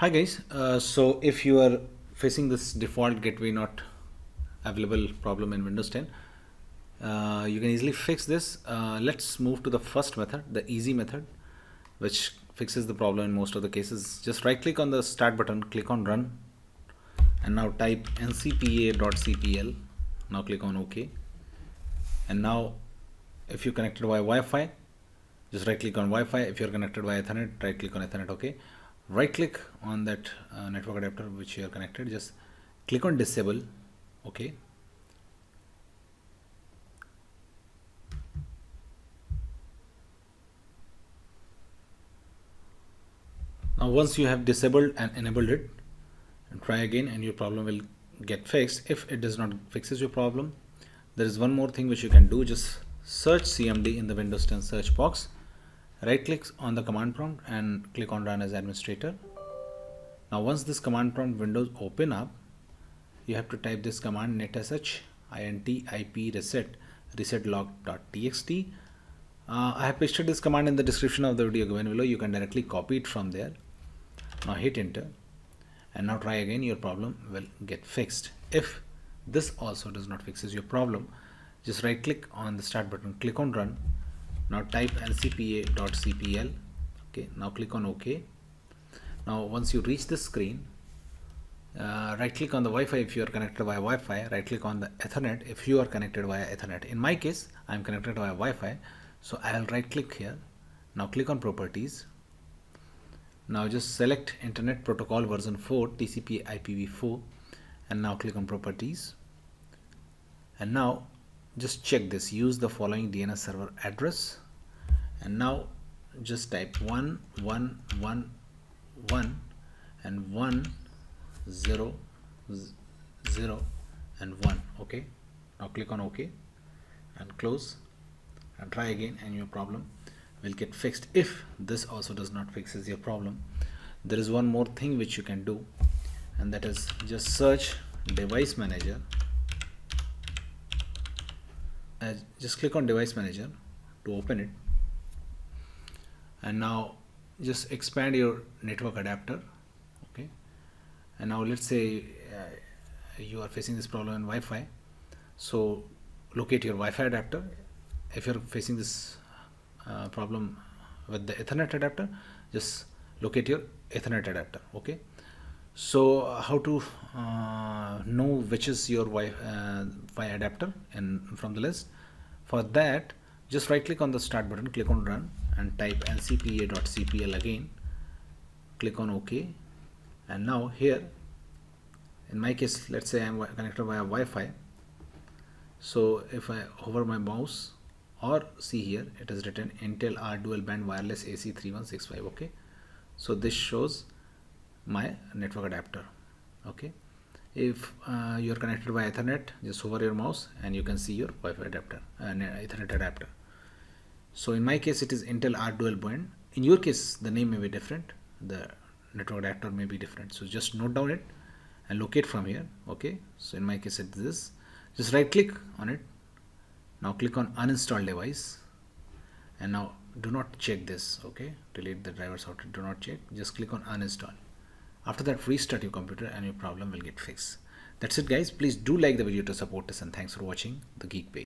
Hi guys, uh, so if you are facing this default gateway not available problem in Windows 10, uh, you can easily fix this. Uh, let's move to the first method, the easy method, which fixes the problem in most of the cases. Just right click on the start button, click on run, and now type ncpa.cpl. Now click on OK. And now if you're connected via Wi-Fi, just right click on Wi-Fi. If you're connected via Ethernet, right click on Ethernet, OK right click on that uh, network adapter which you are connected. Just click on disable okay? Now once you have disabled and enabled it and try again and your problem will get fixed. If it does not fixes your problem there is one more thing which you can do. Just search cmd in the windows 10 search box right click on the command prompt and click on run as administrator. Now once this command prompt windows open up you have to type this command netsh int ip reset resetlog.txt uh, I have pasted this command in the description of the video given below. You can directly copy it from there. Now hit enter. And now try again. Your problem will get fixed. If this also does not fixes your problem just right click on the start button. Click on run now type ncpa.cpl okay now click on ok. Now once you reach the screen uh, right click on the Wi-Fi if you are connected via Wi-Fi right click on the Ethernet if you are connected via Ethernet. In my case I'm connected via Wi-Fi so I'll right click here. Now click on properties. Now just select internet protocol version 4 TCP IPv4 and now click on properties. And now just check this. Use the following DNS server address. And now just type 1 1 1 1 and 1 0 0 and 1 okay? Now click on ok and close and try again and your problem will get fixed. If this also does not fixes your problem there is one more thing which you can do and that is just search device manager just click on device manager to open it. And now just expand your network adapter okay? And now let's say uh, you are facing this problem in Wi-Fi. So locate your Wi-Fi adapter. If you're facing this uh, problem with the Ethernet adapter just locate your Ethernet adapter okay so uh, how to uh, know which is your Wi-Fi uh, adapter and from the list. For that just right click on the start button click on run and type ncpa.cpl again. Click on ok. And now here in my case let's say I'm connected via Wi-Fi. So if I hover my mouse or see here it is written Intel R dual band wireless AC 3165 okay? So this shows my network adapter okay? If uh, you are connected by ethernet just hover your mouse and you can see your Wi-Fi adapter uh, ethernet adapter. So in my case it is Intel R dual band in your case the name may be different. The network adapter may be different. So just note down it and locate from here okay? So in my case it is this. Just right click on it. Now click on uninstall device. And now do not check this okay? Delete the drivers out do not check. Just click on uninstall after that restart your computer and your problem will get fixed. That's it guys. Please do like the video to support us and thanks for watching the geek page